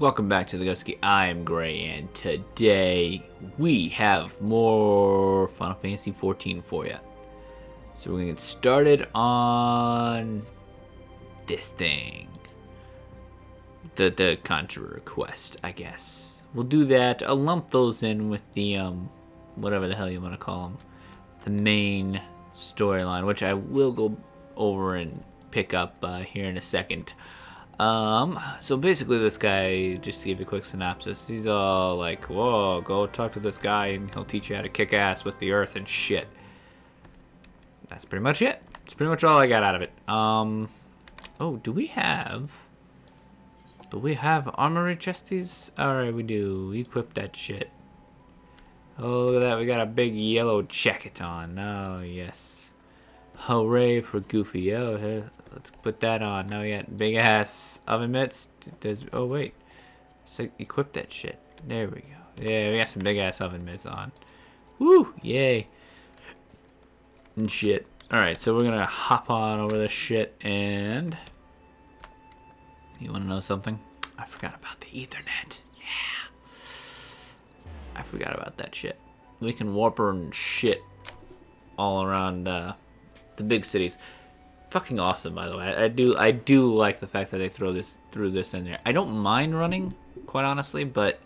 Welcome back to the Ghost Key. I'm Gray, and today we have more Final Fantasy XIV for you. So we're gonna get started on this thing, the the Conjurer quest, I guess. We'll do that. I'll lump those in with the um, whatever the hell you want to call them, the main storyline, which I will go over and pick up uh, here in a second. Um, so basically this guy, just to give you a quick synopsis, he's all like, whoa, go talk to this guy and he'll teach you how to kick ass with the earth and shit. That's pretty much it. That's pretty much all I got out of it. Um, oh, do we have, do we have armory chesties? Alright, we do. Equip that shit. Oh, look at that. We got a big yellow jacket on. Oh, yes. Hooray for Goofy. Oh, let's put that on. Now we got big ass oven mitts. Does oh wait. So equip that shit. There we go. Yeah, we got some big ass oven mitts on. Woo! Yay. And shit. Alright, so we're gonna hop on over this shit and you wanna know something? I forgot about the aetheryte. Yeah. I forgot about that shit. We can warp and shit all around uh the big cities. Fucking awesome, by the way. I, I do I do like the fact that they throw this threw this in there. I don't mind running, quite honestly, but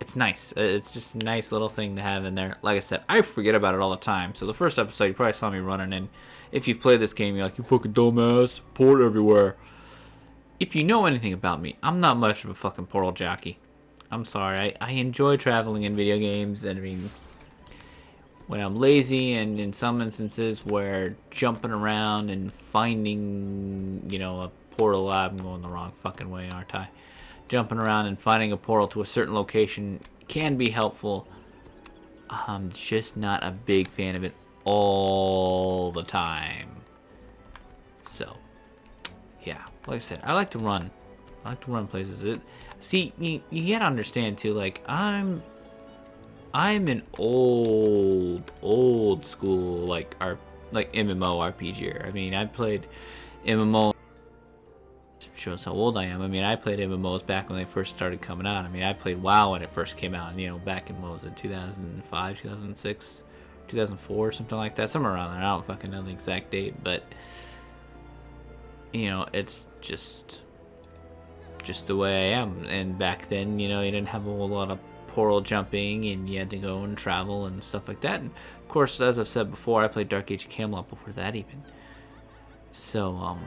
it's nice. Uh, it's just a nice little thing to have in there. Like I said, I forget about it all the time. So the first episode, you probably saw me running in. If you've played this game, you're like, you fucking dumbass, port everywhere. If you know anything about me, I'm not much of a fucking portal jockey. I'm sorry. I, I enjoy traveling in video games. And I mean, when I'm lazy and in some instances where jumping around and finding, you know, a portal, ah, I'm going the wrong fucking way, aren't I? Jumping around and finding a portal to a certain location can be helpful. I'm just not a big fan of it all the time. So, yeah, like I said, I like to run. I like to run places. It, see, you, you gotta understand too, like, I'm I'm an old, old school like our like MMO RPG. Er. I mean, I played MMO. Shows how old I am. I mean, I played MMOs back when they first started coming out. I mean, I played WoW when it first came out. You know, back in what was it, 2005, 2006, 2004, something like that, somewhere around there. I don't fucking know the exact date, but you know, it's just just the way I am. And back then, you know, you didn't have a whole lot of portal jumping and you had to go and travel and stuff like that. And of course, as I've said before, I played Dark Age of Camelot before that even. So, um,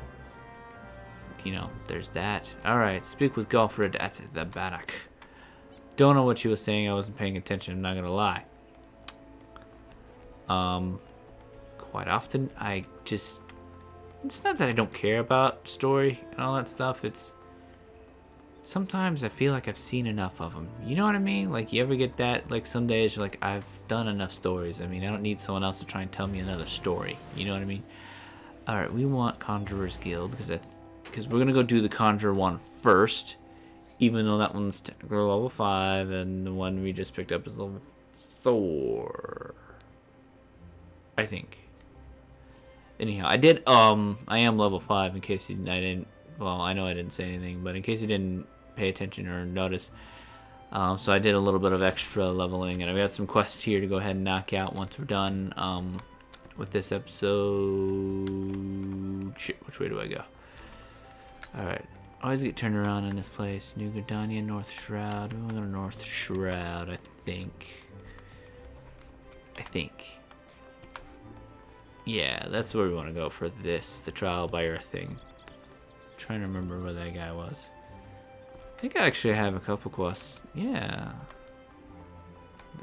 you know, there's that. Alright, speak with Galfrid at the Bannock. Don't know what she was saying, I wasn't paying attention, I'm not gonna lie. Um, quite often, I just, it's not that I don't care about story and all that stuff, it's, sometimes I feel like I've seen enough of them. You know what I mean? Like, you ever get that? Like, some days you're like, I've done enough stories. I mean, I don't need someone else to try and tell me another story. You know what I mean? Alright, we want Conjurer's Guild, because because we're going to go do the Conjurer one first, even though that one's technically level 5, and the one we just picked up is level 4. I think. Anyhow, I did, um, I am level 5 in case you, I didn't well, I know I didn't say anything, but in case you didn't pay attention or notice, um, so I did a little bit of extra leveling, and I've got some quests here to go ahead and knock out once we're done um, with this episode. Shit, which way do I go? Alright, always get turned around in this place. New Gridania, North Shroud. We're going to North Shroud, I think. I think. Yeah, that's where we want to go for this, the trial by earth thing trying to remember where that guy was. I think I actually have a couple quests. Yeah.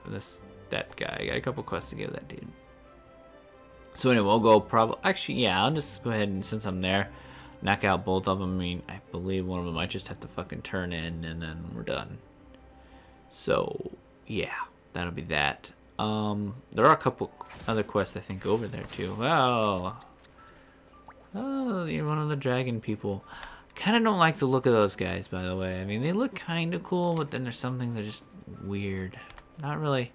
This that guy. I got a couple quests to give that dude. So anyway, we'll go probably. Actually, yeah, I'll just go ahead and since I'm there, knock out both of them. I mean, I believe one of them I just have to fucking turn in and then we're done. So yeah, that'll be that. Um, there are a couple other quests I think over there too. Well, Oh, you're one of the dragon people. Kind of don't like the look of those guys, by the way. I mean, they look kind of cool, but then there's some things that are just weird. Not really,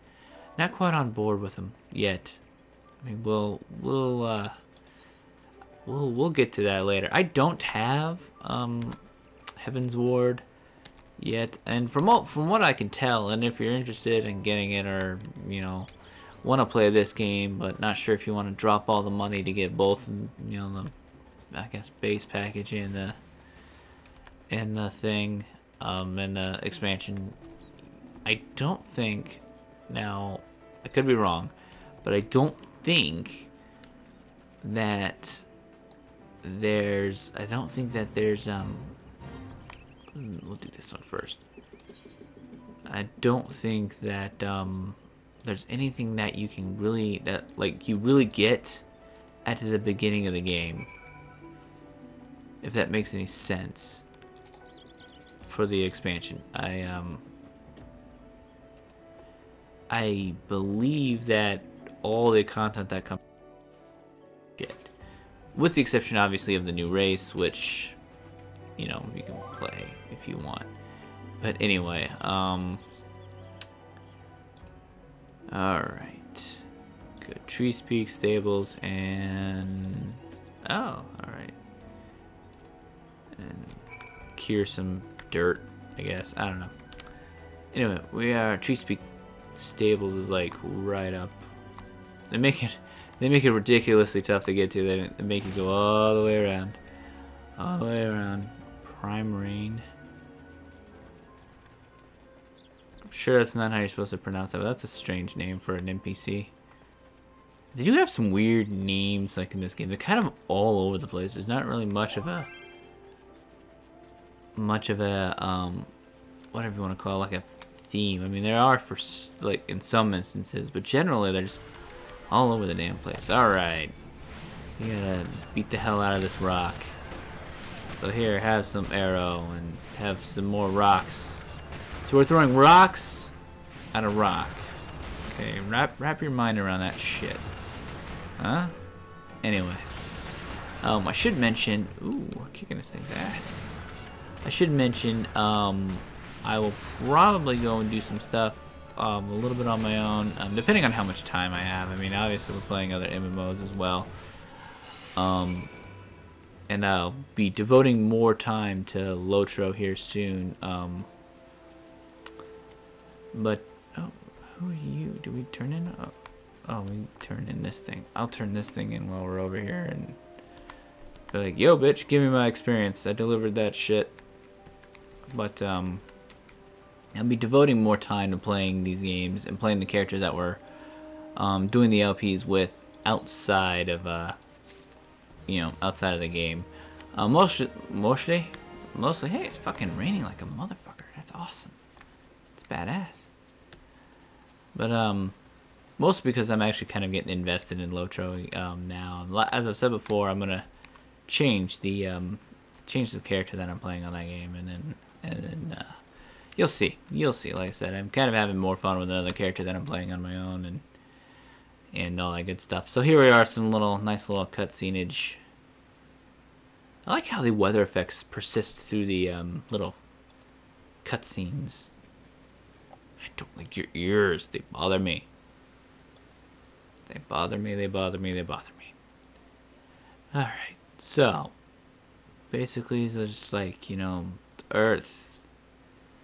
not quite on board with them yet. I mean, we'll, we'll, uh, we'll, we'll get to that later. I don't have, um, Heavensward yet. And from what, from what I can tell, and if you're interested in getting it or, you know, want to play this game but not sure if you want to drop all the money to get both, you know, the, I guess, base package and the, and the thing, um, and the expansion, I don't think, now, I could be wrong, but I don't think that there's, I don't think that there's, um, we'll do this one first. I don't think that, um, there's anything that you can really, that, like, you really get at the beginning of the game. If that makes any sense for the expansion. I, um, I believe that all the content that comes get. With the exception, obviously, of the new race, which, you know, you can play if you want. But anyway, um... Alright. Good. Treespeak, Stables, and... Oh, alright. And cure some dirt, I guess. I don't know. Anyway, we uh, are... Treespeak Stables is like right up. They make it... They make it ridiculously tough to get to. They, they make you go all the way around. All the way around. Prime Rain. I'm sure that's not how you're supposed to pronounce that, but that's a strange name for an NPC. They do have some weird names like in this game. They're kind of all over the place. There's not really much of a much of a um whatever you want to call it, like a theme. I mean, there are for like in some instances, but generally they're just all over the damn place. Alright. You gotta beat the hell out of this rock. So here, have some arrow and have some more rocks. So we're throwing rocks at a rock. Okay, wrap, wrap your mind around that shit. Huh? Anyway. Um, I should mention... Ooh, kicking this thing's ass. I should mention, um, I will probably go and do some stuff um, a little bit on my own, um, depending on how much time I have. I mean, obviously we're playing other MMOs as well. Um, and I'll be devoting more time to Lotro here soon. Um, but, oh, who are you? Do we turn in? Oh, oh, we turn in this thing. I'll turn this thing in while we're over here and be like, yo, bitch, give me my experience. I delivered that shit. But, um... I'll be devoting more time to playing these games and playing the characters that we're um, doing the LPs with outside of, uh, you know, outside of the game. Uh, mostly, mostly, mostly, hey, it's fucking raining like a motherfucker. That's awesome. It's badass. But, um, mostly because I'm actually kind of getting invested in Lotro um, now. As I've said before, I'm gonna change the um, change the character that I'm playing on that game, and then and then uh, You'll see. You'll see. Like I said, I'm kind of having more fun with another character than I'm playing on my own and and all that good stuff. So here we are, some little nice little cutscenage. I like how the weather effects persist through the um, little cutscenes. I don't like your ears. They bother me. They bother me, they bother me, they bother me. Alright, so basically it's just like, you know, Earth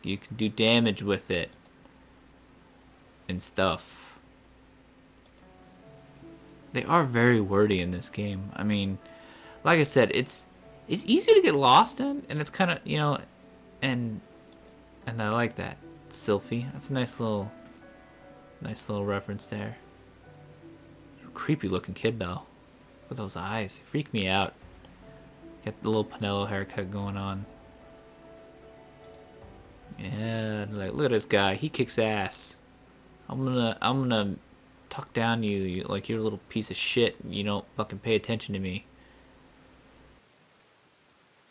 you can do damage with it and stuff. They are very wordy in this game. I mean, like I said, it's it's easy to get lost in, and it's kind of you know, and and I like that. Sylphie, that's a nice little, nice little reference there. Creepy looking kid though, with those eyes, freak me out. Got the little Pinello haircut going on. Yeah, like look at this guy. He kicks ass. I'm gonna I'm gonna tuck down you, you like you're a little piece of shit. You don't fucking pay attention to me.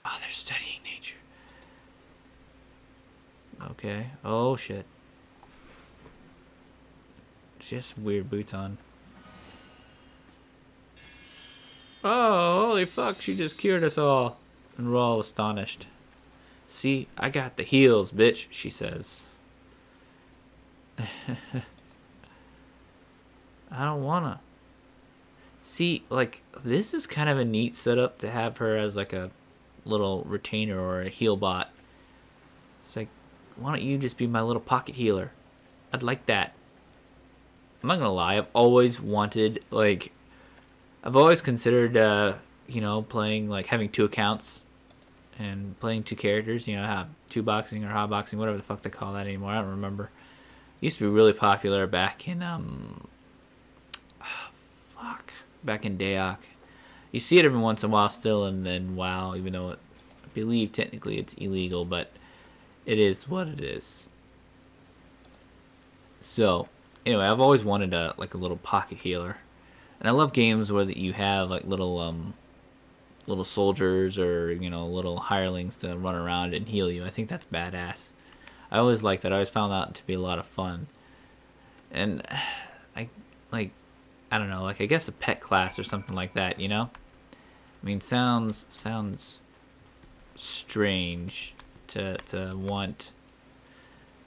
Oh, they're studying nature. Okay. Oh shit. Just weird boots on. Oh, holy fuck, she just cured us all. And we're all astonished. See, I got the heels, bitch, she says. I don't wanna. See, like, this is kind of a neat setup to have her as like a little retainer or a heal bot. It's like, why don't you just be my little pocket healer? I'd like that. I'm not gonna lie, I've always wanted, like, I've always considered, uh, you know, playing, like, having two accounts and playing two characters, you know, two boxing or hot boxing, whatever the fuck they call that anymore. I don't remember. It used to be really popular back in, um, oh, fuck, back in DAoC. You see it every once in a while still, and then WoW, even though it, I believe technically it's illegal, but it is what it is. So, anyway, I've always wanted a like a little pocket healer, and I love games where that you have like little um little soldiers or you know little hirelings to run around and heal you. I think that's badass. I always liked that. I always found that to be a lot of fun, and I like I don't know like I guess a pet class or something like that. You know, I mean sounds sounds strange to to want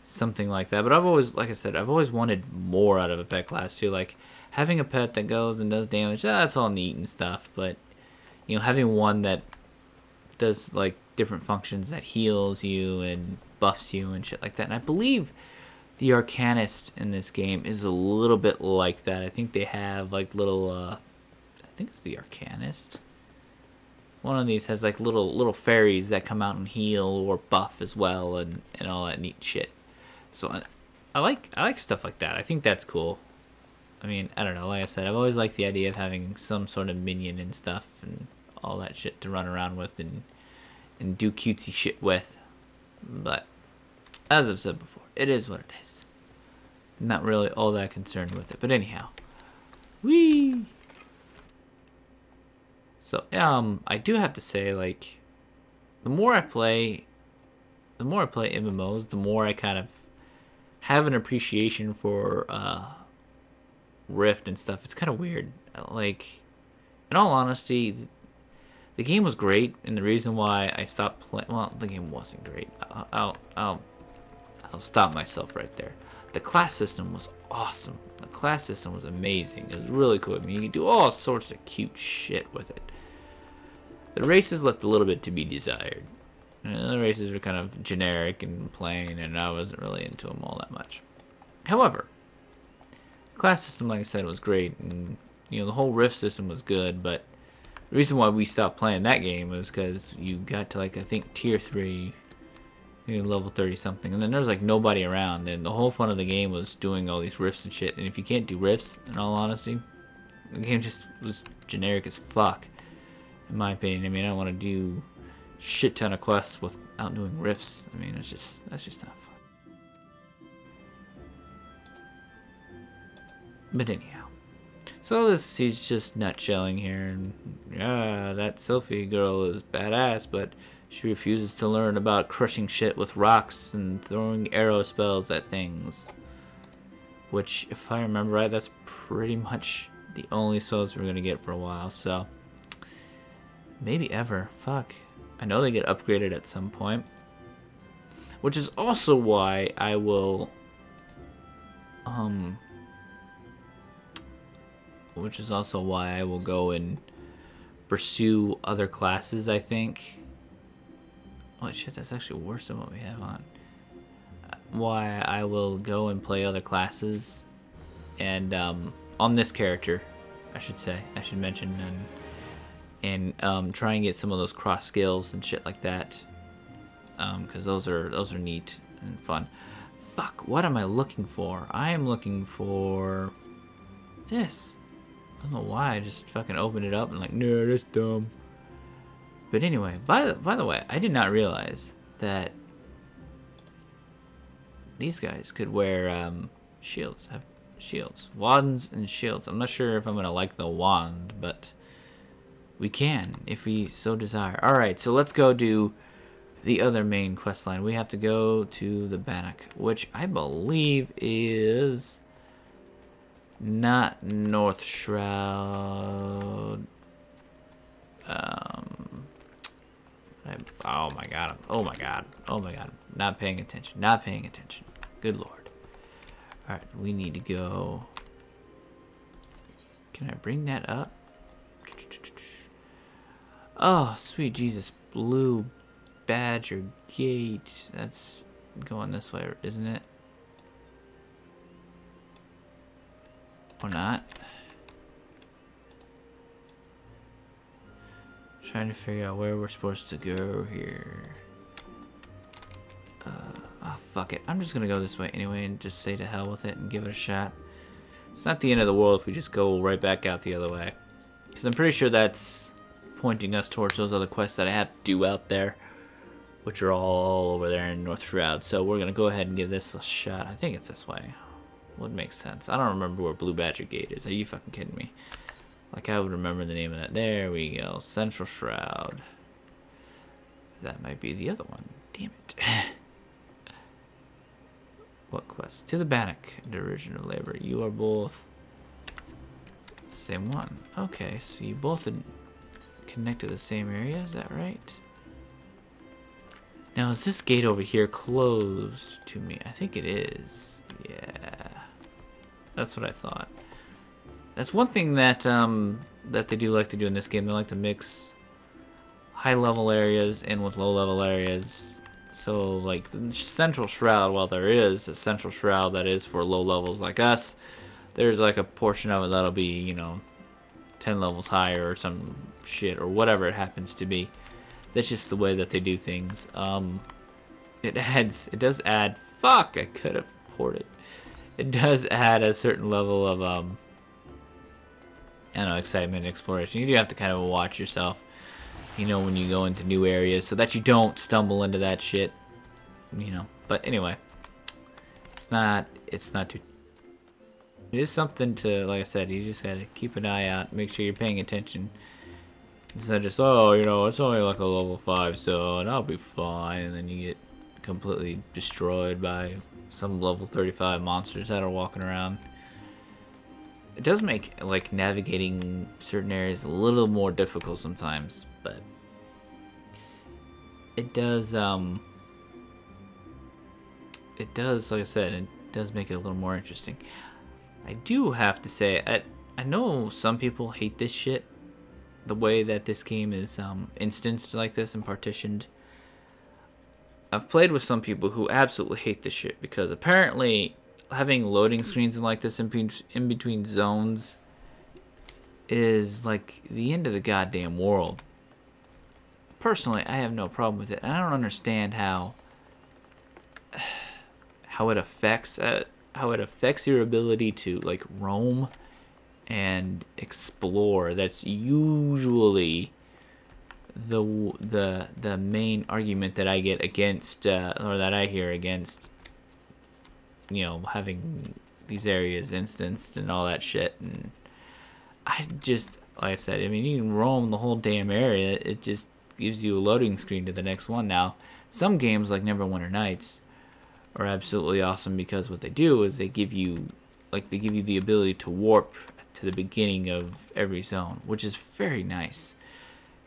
something like that. But I've always, like I said, I've always wanted more out of a pet class too. Like having a pet that goes and does damage, that's all neat and stuff. But you know, having one that does like different functions that heals you and buffs you and shit like that. And I believe the Arcanist in this game is a little bit like that. I think they have like little, uh, I think it's the Arcanist. One of these has like little little fairies that come out and heal or buff as well and, and all that neat shit. So I, I like I like stuff like that. I think that's cool. I mean, I don't know. Like I said, I've always liked the idea of having some sort of minion and stuff and all that shit to run around with and and do cutesy shit with. But as I've said before, it is what it is. I'm not really all that concerned with it. But anyhow, wee. So um, I do have to say, like, the more I play, the more I play MMOs, the more I kind of have an appreciation for uh, Rift and stuff. It's kind of weird. Like, in all honesty, the game was great, and the reason why I stopped playing, well, the game wasn't great. I'll, I'll, I'll, I'll stop myself right there. The class system was awesome. The class system was amazing. It was really cool. I mean, you could do all sorts of cute shit with it. The races left a little bit to be desired. the races were kind of generic and plain, and I wasn't really into them all that much. However, class system, like I said, was great, and you know the whole rift system was good. But the reason why we stopped playing that game was because you got to like I think tier three, level thirty something, and then there was like nobody around, and the whole fun of the game was doing all these rifts and shit. And if you can't do rifts, in all honesty, the game just was generic as fuck, in my opinion. I mean, I don't want to do shit ton of quests without doing rifts. I mean, it's just that's just not fun. But anyhow, so this he's just nutshelling here, and yeah, that Sophie girl is badass, but she refuses to learn about crushing shit with rocks and throwing arrow spells at things. Which, if I remember right, that's pretty much the only spells we're gonna get for a while. So maybe ever. Fuck. I know they get upgraded at some point. Which is also why I will um which is also why I will go and pursue other classes, I think. Oh shit, that's actually worse than what we have on. Why I will go and play other classes and um, on this character, I should say, I should mention, and, and um, try and get some of those cross skills and shit like that, because um, those are those are neat and fun. Fuck, what am I looking for? I am looking for this. I don't know why, I just fucking opened it up and like, no, that's dumb. But anyway, by the, by the way, I did not realize that these guys could wear um, shields, have shields, wands and shields. I'm not sure if I'm gonna like the wand, but we can if we so desire. All right, so let's go do the other main quest line. We have to go to the Bannock, which I believe is not North Shroud. Um, I, oh my god. Oh my god. Oh my god. Not paying attention. Not paying attention. Good lord. Alright, we need to go. Can I bring that up? Oh, sweet Jesus. Blue Badger Gate. That's going this way, isn't it? Or not? Trying to figure out where we're supposed to go here. Uh, oh, fuck it. I'm just gonna go this way anyway and just say to hell with it and give it a shot. It's not the end of the world if we just go right back out the other way. Because I'm pretty sure that's pointing us towards those other quests that I have to do out there. Which are all over there in North Shroud. So we're gonna go ahead and give this a shot. I think it's this way. Would make sense. I don't remember where Blue Badger Gate is. Are you fucking kidding me? Like I would remember the name of that. There we go. Central Shroud. That might be the other one. Damn it. what quest? To the Bannock. Division of Labor. You are both... Same one. Okay, so you both connect to the same area, is that right? Now, is this gate over here closed to me? I think it is. Yeah. That's what I thought. That's one thing that um, that they do like to do in this game. They like to mix high level areas in with low level areas. So like the central shroud, while there is a central shroud that is for low levels like us, there's like a portion of it that'll be, you know, 10 levels higher or some shit or whatever it happens to be. That's just the way that they do things. Um, it adds, it does add, fuck, I could have ported. It does add a certain level of, um, I don't know, excitement, exploration. You do have to kind of watch yourself, you know, when you go into new areas so that you don't stumble into that shit, you know. But anyway, it's not, it's not too, it is something to, like I said, you just gotta keep an eye out, make sure you're paying attention. It's not just, oh, you know, it's only like a level 5 zone, I'll be fine, and then you get completely destroyed by some level 35 monsters that are walking around it does make like navigating certain areas a little more difficult sometimes, but it does um it does like I said, it does make it a little more interesting. I do have to say I I know some people hate this shit the way that this game is um instanced like this and partitioned. I've played with some people who absolutely hate this shit because apparently having loading screens and like this in, in between zones is like the end of the goddamn world. Personally, I have no problem with it. I don't understand how how it affects uh, how it affects your ability to like roam and explore. That's usually the the the main argument that I get against uh, or that I hear against you know, having these areas instanced and all that shit. And I just, like I said, I mean, you can roam the whole damn area. It just gives you a loading screen to the next one. Now, some games like Neverwinter Nights are absolutely awesome because what they do is they give you, like, they give you the ability to warp to the beginning of every zone, which is very nice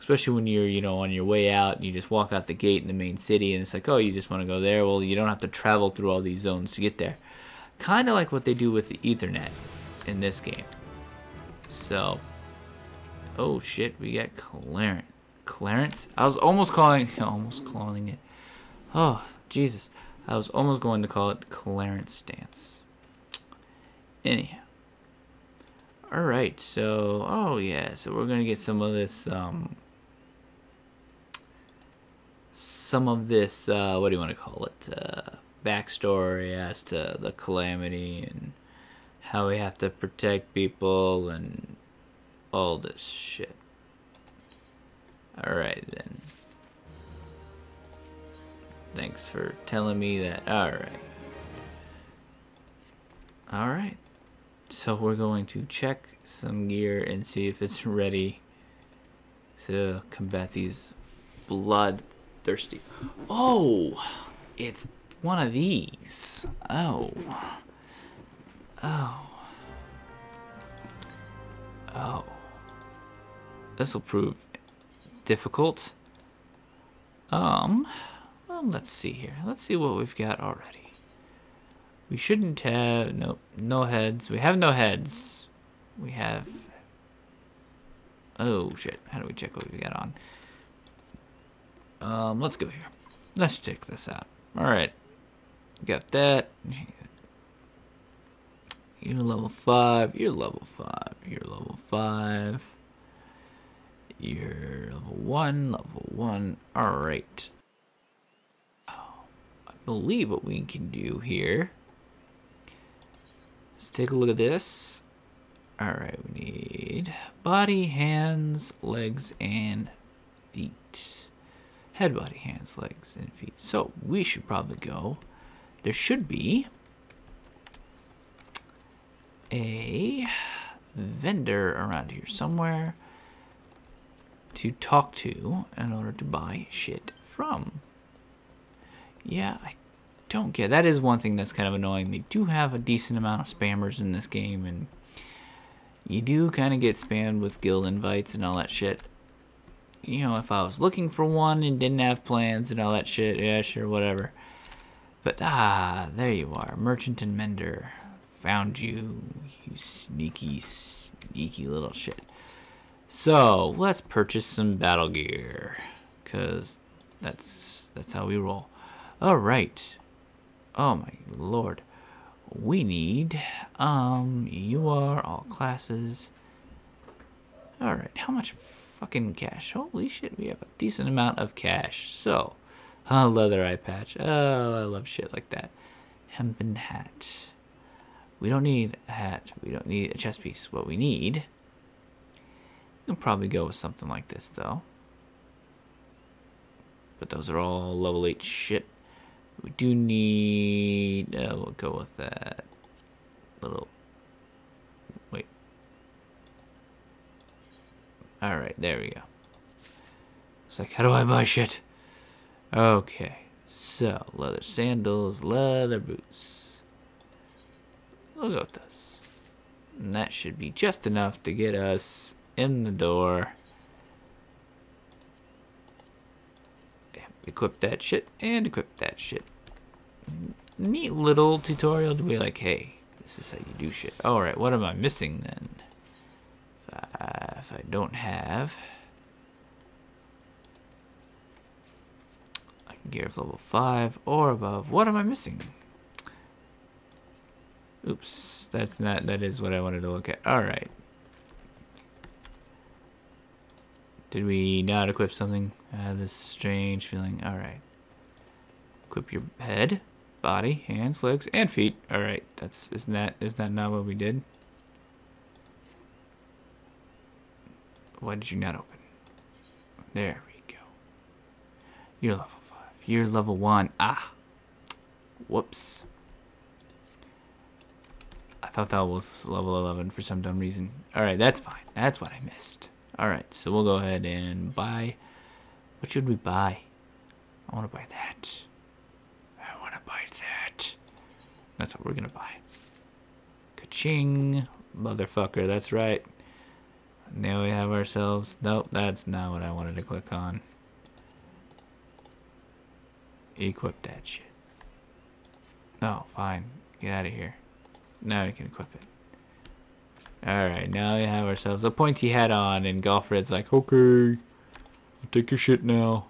especially when you're you know on your way out and you just walk out the gate in the main city and it's like oh you just want to go there? Well you don't have to travel through all these zones to get there. Kind of like what they do with the aetheryte in this game. So oh shit we got clarence clarence? I was almost calling almost calling it. Oh jesus. I was almost going to call it clarence dance. Anyhow. All right so oh yeah so we're gonna get some of this um some of this, uh, what do you want to call it, uh, backstory as to the calamity and how we have to protect people and all this shit. Alright then. Thanks for telling me that. Alright. Alright. So we're going to check some gear and see if it's ready to combat these blood thirsty. Oh, it's one of these. Oh. Oh. Oh. This will prove difficult. Um, well, let's see here. Let's see what we've got already. We shouldn't have, no, no heads. We have no heads. We have, oh shit. How do we check what we got on? Um, let's go here. Let's check this out. All right. got that. You're level 5. You're level 5. You're level 5. You're level 1. Level 1. Alright. Oh, I believe what we can do here. Let's take a look at this. Alright, we need body, hands, legs, and. Head, body, hands, legs, and feet. So, we should probably go. There should be a vendor around here somewhere to talk to in order to buy shit from. Yeah, I don't get that is one thing that's kind of annoying. They do have a decent amount of spammers in this game and you do kind of get spammed with guild invites and all that shit. You know, if I was looking for one and didn't have plans and all that shit, yeah, sure, whatever. But, ah, there you are, Merchant and Mender. Found you, you sneaky, sneaky little shit. So, let's purchase some battle gear. Because that's, that's how we roll. Alright. Oh my lord. We need, um, you are all classes. Alright, how much fucking cash? Holy shit, we have a decent amount of cash. So, uh, leather eye patch. Oh, I love shit like that. Hempen hat. We don't need a hat. We don't need a chest piece. What we need, we can probably go with something like this, though. But those are all level 8 shit. We do need, uh, we'll go with that little, Alright, there we go. It's like, how do I buy shit? Okay, so leather sandals, leather boots. We'll go with this. And that should be just enough to get us in the door. Equip that shit and equip that shit. Neat little tutorial to be like, hey, this is how you do shit. Alright, what am I missing then? I, if I don't have... I can gear level 5 or above. What am I missing? Oops, that's not, that is what I wanted to look at. Alright. Did we not equip something? I have this strange feeling. Alright. Equip your head, body, hands, legs, and feet. Alright, that's isn't that is that not what we did? Why did you not open? There we go. You're level 5. You're level 1. Ah. Whoops. I thought that was level 11 for some dumb reason. Alright, that's fine. That's what I missed. Alright, so we'll go ahead and buy. What should we buy? I want to buy that. I want to buy that. That's what we're going to buy. Ka-ching. Motherfucker, that's right. Now we have ourselves... Nope, that's not what I wanted to click on. Equip that shit. Oh, fine. Get out of here. Now we can equip it. Alright, now we have ourselves a pointy hat on, and Galfrid's like, okay, I'll take your shit now.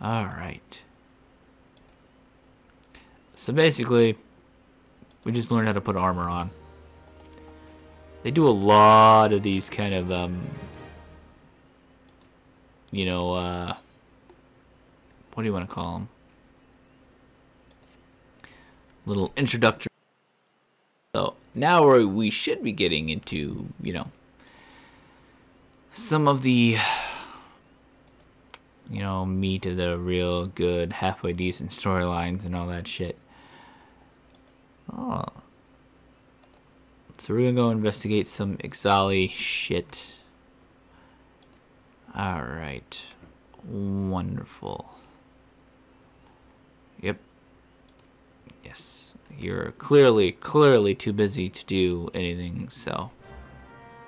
Alright. So basically, we just learned how to put armor on. They do a lot of these kind of, um, you know, uh, what do you want to call them? Little introductory So now we should be getting into, you know, some of the, you know, meat of the real good, halfway decent storylines and all that shit. Oh. So we're gonna go investigate some Ixali shit. Alright. Wonderful. Yep. Yes. You're clearly, clearly too busy to do anything, so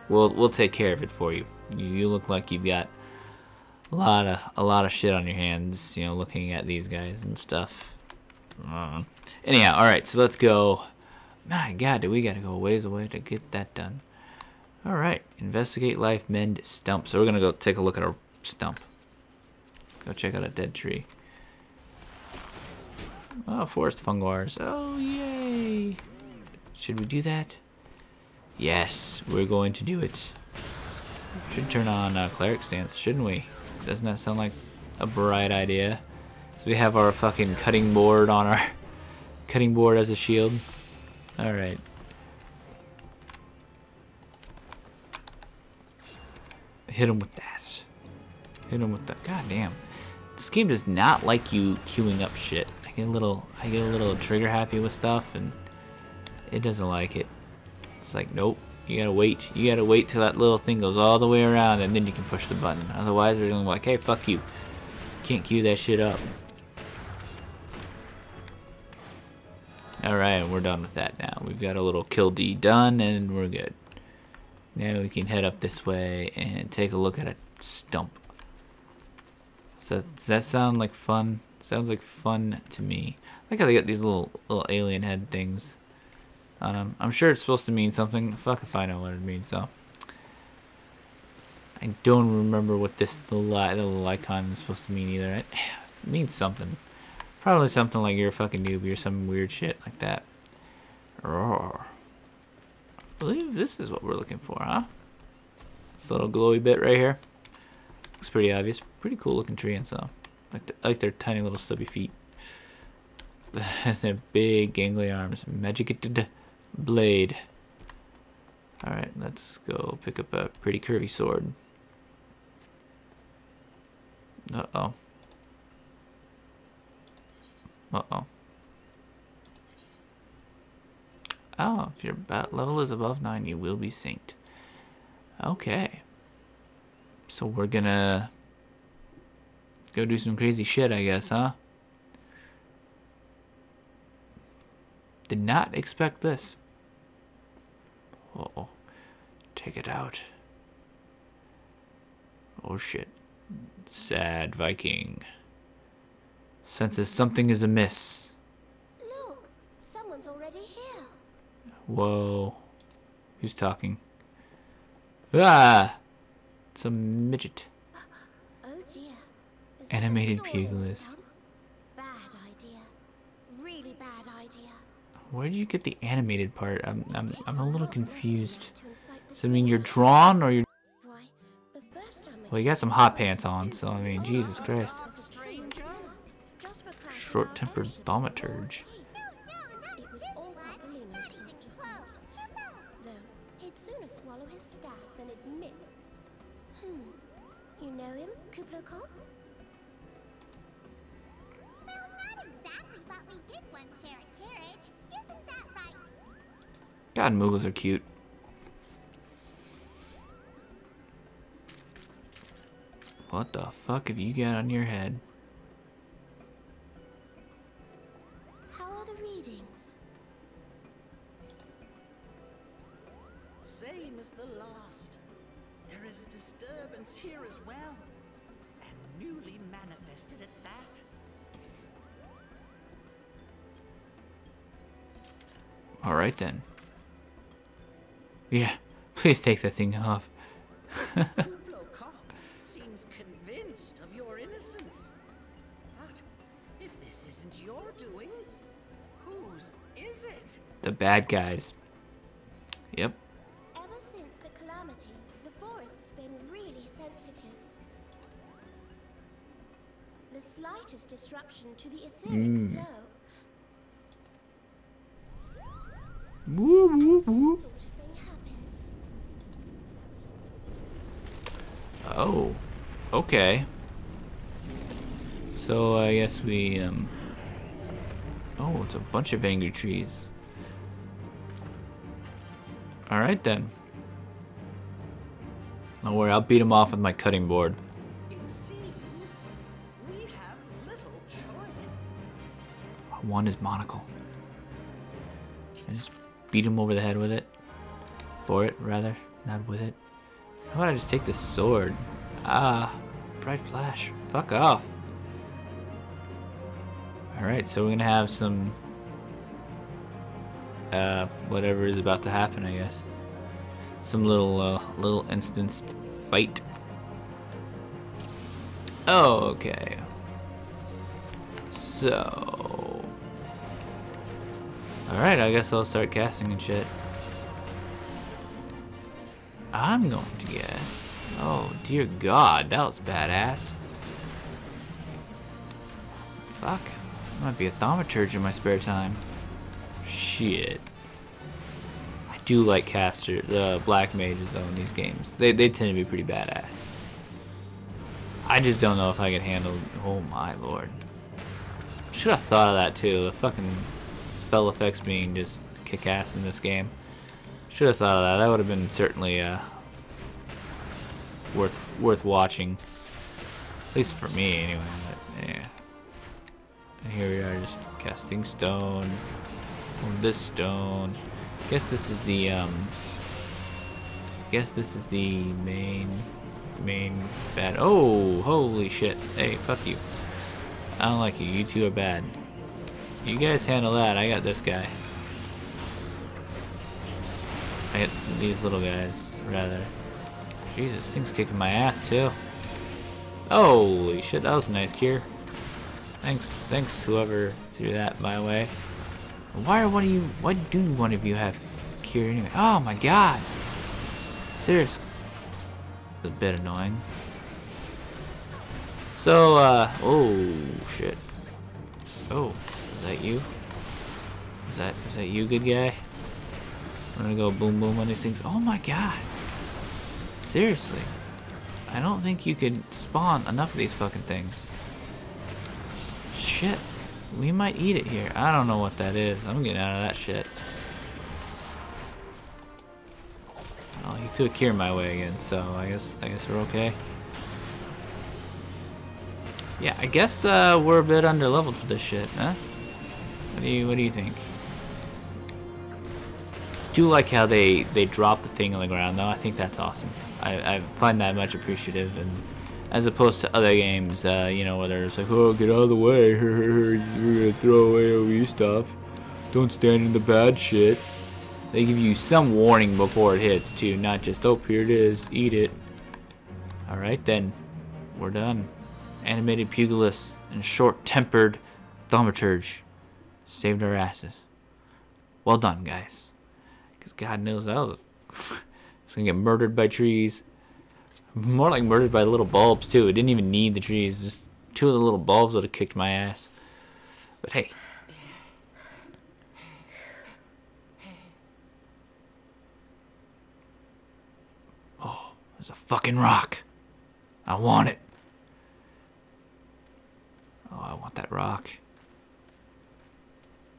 we'll we'll take care of it for you. You, you look like you've got a lot of a lot of shit on your hands, you know, looking at these guys and stuff. Uh, anyhow, all right, so let's go. My God, do we gotta go a ways away to get that done? All right, investigate Lifemend Stump. So we're gonna go take a look at our stump. Go check out a dead tree. Oh, forest funguars. Oh, yay. Should we do that? Yes, we're going to do it. Should turn on uh, cleric stance, shouldn't we? Doesn't that sound like a bright idea? So we have our fucking cutting board on our cutting board as a shield. All right. Hit him with that. Hit him with that. God damn. This game does not like you queuing up shit. I get a little, I get a little trigger happy with stuff, and it doesn't like it. It's like, nope. You gotta wait. You gotta wait till that little thing goes all the way around, and then you can push the button. Otherwise, they're gonna be like, hey, fuck you. Can't queue that shit up. Alright, we're done with that now. We've got a little kill D done, and we're good. Now we can head up this way and take a look at a stump. That, does that sound like fun? Sounds like fun to me. I like how they got these little little alien head things on them. I'm sure it's supposed to mean something. Fuck if I know what it means, though. I don't remember what this little, little icon is supposed to mean either. It, it means something. Probably something like you're a fucking newbie or some weird shit like that. Roar. I believe this is what we're looking for, huh? This little glowy bit right here. Looks pretty obvious. Pretty cool looking tree and so. Like, the, like their tiny little stubby feet. their big gangly arms. Magicated blade. Alright, let's go pick up a pretty curvy sword. Uh-oh. Uh-oh. Oh, if your bat level is above 9, you will be synced. Okay. So we're gonna go do some crazy shit, I guess, huh? Did not expect this. Uh oh. Take it out. Oh shit. Sad Viking. Senses something is amiss. Look, someone's already here. Whoa. Who's talking? Ah! It's a midget. Oh dear. Is Animated that a sword in the Pugilist. Bad idea. Really bad idea. Where did you get the animated part? I'm I'm I'm a little confused. Does it mean you're drawn or you're Why, the first time I Well, you got some hot pants on, so I mean, Jesus Christ. Short-tempered our thaumaturge. It was all Papolino's fault, of course. Though he'd sooner swallow his staff than admit. You know him, Kuplo Kop? Well, not exactly, but we did once share a carriage. Isn't that right? God, Moogles are cute. What the fuck have you got on your head? Alright then. Yeah, please take that thing off. Seems convinced of your innocence. But if this isn't your doing, whose is it? The bad guys. Yep. Ever since the calamity, the forest's been really sensitive. The slightest disruption to the etheric Mm. flow, Oh, okay. So I guess we um. Oh, it's a bunch of angry trees. All right then. Don't worry, I'll beat him off with my cutting board. It seems we have little choice. I want his monocle. I just beat him over the head with it. For it, rather, not with it. How about I just take this sword? Ah, bright flash. Fuck off. Alright, so we're gonna have some. Uh, whatever is about to happen, I guess. Some little, uh, little instanced fight. Okay. So. Alright, I guess I'll start casting and shit. I'm going to guess. Oh, dear God, that was badass. Fuck. Might be a thaumaturge in my spare time. Shit. I do like caster, the black mages though in these games. They, they tend to be pretty badass. I just don't know if I can handle. Oh my lord. Should have thought of that too. The fucking spell effects being just kick ass in this game. Should have thought of that. That would have been certainly uh, worth worth watching. At least for me, anyway. But, yeah. And here we are, just casting stone. On this stone. Guess this is the um. Guess this is the main main bad. Oh, holy shit! Hey, fuck you. I don't like you. You two are bad. You guys handle that. I got this guy. I got these little guys, rather. Jesus, thing's kicking my ass too. Holy shit, that was a nice cure. Thanks, thanks whoever threw that my way. Why are one of you, why do one of you have cure anyway? Oh my god! Seriously. A bit annoying. So, uh, oh shit. Oh, is that you? Is that, is that you, good guy? I'm gonna go boom boom on these things. Oh my god. Seriously. I don't think you could spawn enough of these fucking things. Shit. We might eat it here. I don't know what that is. I'm getting out of that shit. Oh, he threw a cure my way again, so I guess I guess we're okay. Yeah, I guess uh, we're a bit under leveled for this shit, huh? What do you What do you think? Do like how they they drop the thing on the ground though. I think that's awesome. I, I find that much appreciative, and as opposed to other games, uh, you know, where it's like, oh, get out of the way, we're gonna throw away AOE stuff. Don't stand in the bad shit. They give you some warning before it hits too, not just, oh, here it is, eat it. Alright then, we're done. Animated Pugilist and short-tempered Thaumaturge saved our asses. Well done, guys. Because God knows that was it's gonna get murdered by trees. More like murdered by little bulbs, too. It didn't even need the trees. Just two of the little bulbs would have kicked my ass. But hey, Oh, There's a fucking rock. I want it. Oh, I want that rock.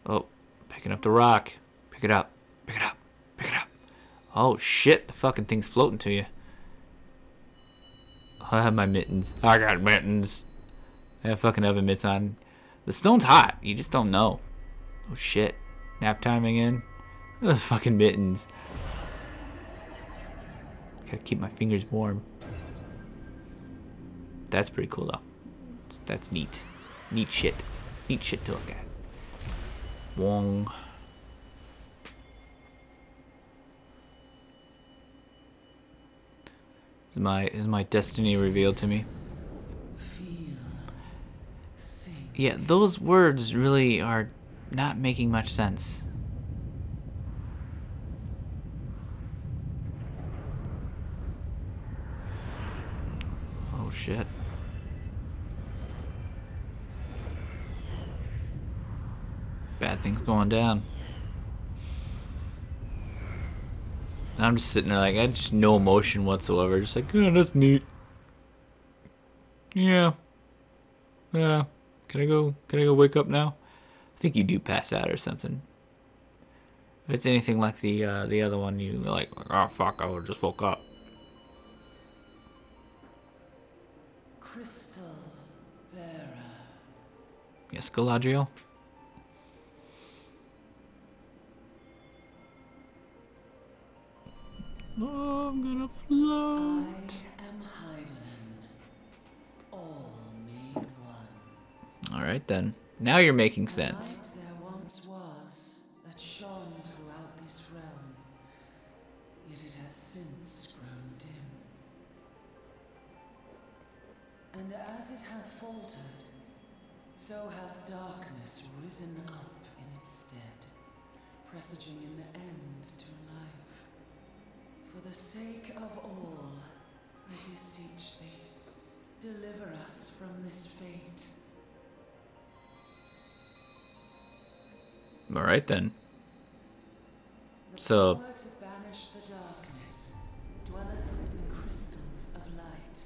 Oh, picking up the rock. Pick it up. Pick it up. Pick it up. Oh shit, the fucking thing's floating to you. I have my mittens. I got mittens. I have fucking oven mitts on. The stone's hot. You just don't know. Oh shit. Nap time again? Those fucking mittens. Gotta keep my fingers warm. That's pretty cool though. That's neat. Neat shit. Neat shit to look at. Wong. Is my is my destiny revealed to me? Yeah, those words really are not making much sense. Oh shit. Bad things going down. And I'm just sitting there like, I just no emotion whatsoever. Just like, oh, that's neat. Yeah. Yeah. Can I go, can I go wake up now? I think you do pass out or something. If it's anything like the uh, the other one, you like, oh fuck, I just woke up. Crystal bearer. Yes, Galadriel? I'm gonna I float. am Hydaelyn. All made one. Alright then. Now you're making sense. There once was that shone throughout this realm, yet it hath since grown dim. And as it hath faltered, so hath darkness risen up in its stead. presaging an end to life. For the sake of all, I beseech thee, deliver us from this fate. All right then. The So- power to banish the darkness dwelleth in crystals of light.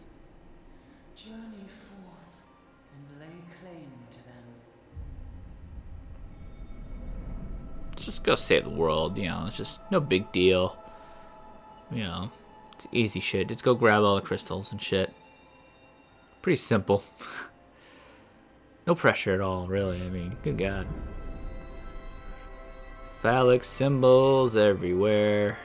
Journey forth and lay claim to them. Let's just go save the world. You know, it's just no big deal. You know, it's easy shit. Just go grab all the crystals and shit. Pretty simple. no pressure at all, really. I mean, good God. Phallic symbols everywhere.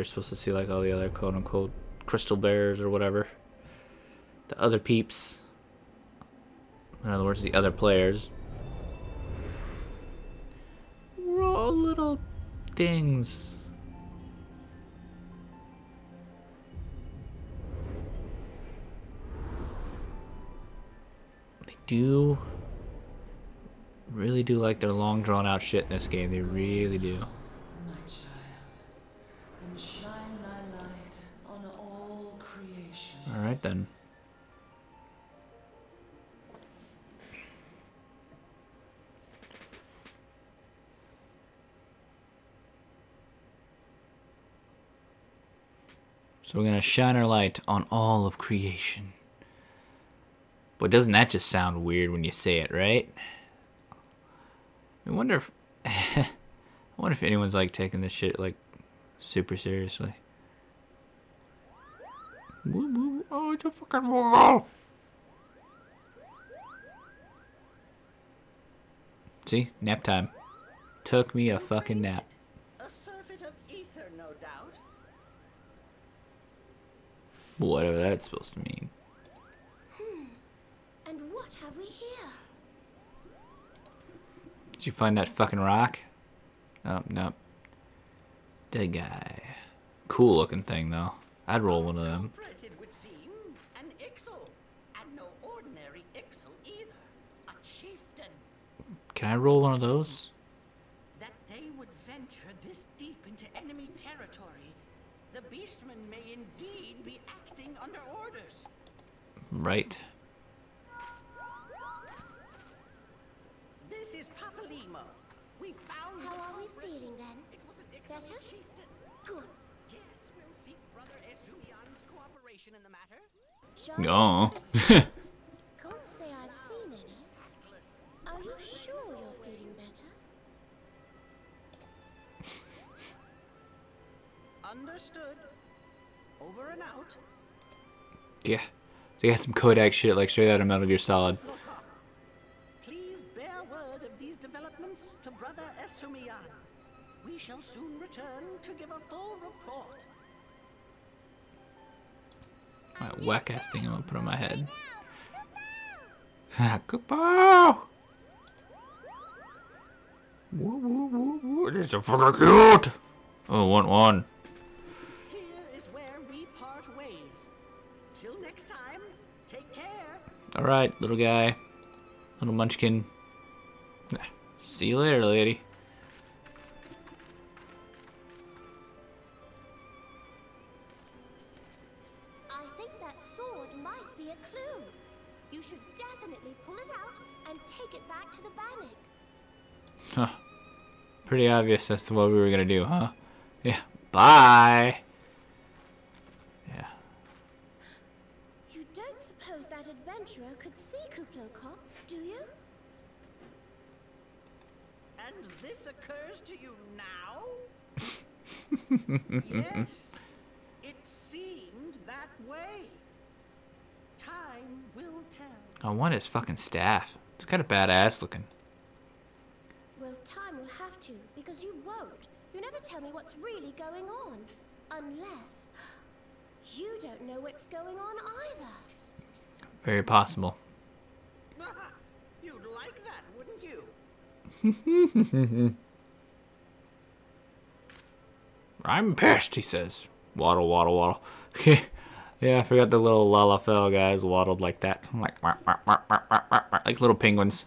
You're supposed to see like all the other quote unquote crystal bears or whatever. The other peeps. In other words, the other players. We're all little things. They do really do like their long drawn out shit in this game. They really do. My child, and shine thy light on all. Alright then. So we're gonna shine our light on all of creation. But doesn't that just sound weird when you say it, right? I wonder if I wonder if anyone's like taking this shit like super seriously. Woo woo! Oh, it's a fucking wall. See, nap time. Took me a fucking nap. A of ether, no doubt. Whatever that's supposed to mean. Hmm. And what have we here? Did you find that fucking rock? Oh, no. Dead guy. Cool looking thing, though. I'd roll one of them. Culprit, it would seem. An Ixal. And no ordinary Ixal either. A chieftain. Can I roll one of those? That they would venture this deep into enemy territory. The beastmen may indeed be acting under orders. Right. This is Papalimo. We found How are we feeling then? It was an Ixal Better? Good. Yes, we'll seek Brother E-Sumi-Yan's cooperation in the matter. Oh. Can't say I've seen any. Are you sure you're feeling better? Understood. Over and out. Yeah. They got some Codec shit like straight out of Metal Gear Solid. Please bear word of these developments to Brother E-Sumi-Yan. We shall soon return to give a full report. That whack ass thing I'm gonna put on my head. Goodbye! Woo, woo, woo, woo. This is fucking cute! Oh, one, one. Here is where we part ways. Till next time, take care. Alright, little guy. Little munchkin. See you later, lady. Pretty obvious as to what we were gonna do, huh? Yeah. Bye! Yeah. You don't suppose that adventurer could see Kuplo Kopp, do you? And this occurs to you now? yes, it seemed that way. Time will tell. I want his fucking staff. It's kind of badass looking. Well, time will have to, because you won't. You never tell me what's really going on. Unless you don't know what's going on either. Very possible. You'd like that, wouldn't you? I'm pissed, he says. Waddle, waddle, waddle. yeah, I forgot the little Lalafell guys waddled like that. Like, like little penguins.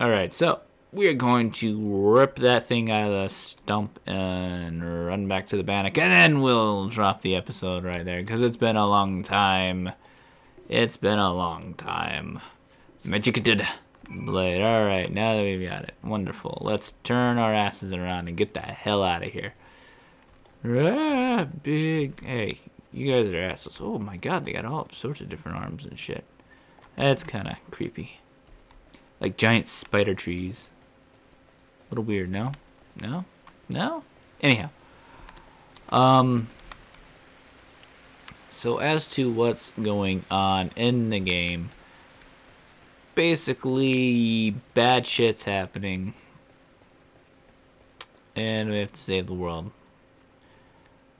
Alright, so we're going to rip that thing out of the stump and run back to the bannock, and then we'll drop the episode right there, because it's been a long time. It's been a long time. Magicated blade. Alright, now that we've got it. Wonderful. Let's turn our asses around and get the hell out of here. Ah, big. Hey, you guys are assholes. Oh my god, they got all sorts of different arms and shit. That's kind of creepy. Like giant spider trees. A little weird, no? No? No? Anyhow. Um. So as to what's going on in the game, basically bad shit's happening. And we have to save the world.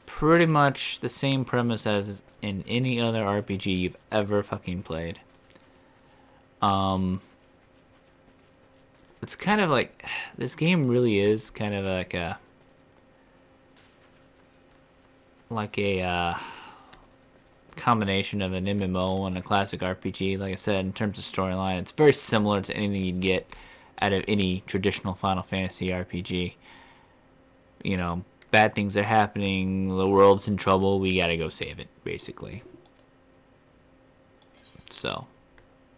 Pretty much the same premise as in any other RPG you've ever fucking played. Um, it's kind of like this game really is kind of like a like a uh, combination of an MMO and a classic RPG. Like I said, in terms of storyline, it's very similar to anything you'd get out of any traditional Final Fantasy RPG. You know, bad things are happening, the world's in trouble, we gotta go save it, basically. So,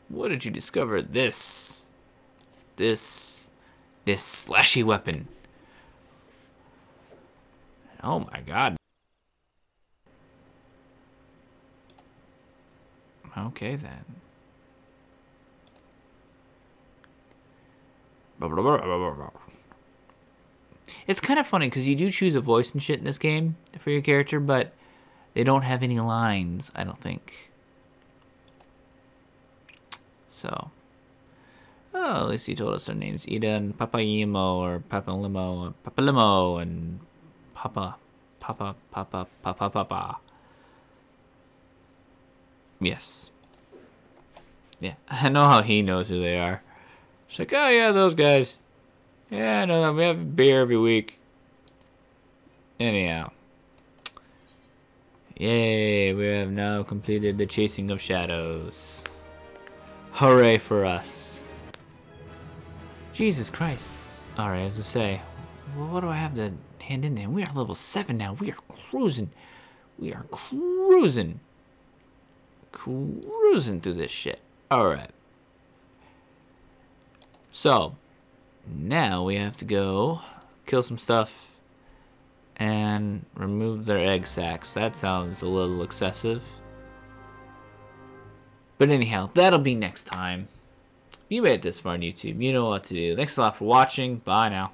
what did you discover? This, this, this slashy weapon. Oh my god. Okay then. It's kind of funny because you do choose a voice and shit in this game for your character, but they don't have any lines, I don't think. So. Oh, at least he told us their names. Yda and or Papalimo or Papalimo and Papa. Papa, Papa, Papa, Papa. Yes. Yeah, I know how he knows who they are. It's like, oh yeah, those guys. Yeah, I know them. We have beer every week. Anyhow. Yay, we have now completed the chasing of shadows. Hooray for us. Jesus Christ. Alright, as I say, what do I have to hand in there? We are level 7 now. We are cruising. We are cruising. Cruising through this shit. Alright. So, now we have to go kill some stuff and remove their egg sacs. That sounds a little excessive. But anyhow, that'll be next time. You made it this far on YouTube, you know what to do. Thanks a lot for watching. Bye now.